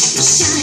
Shine.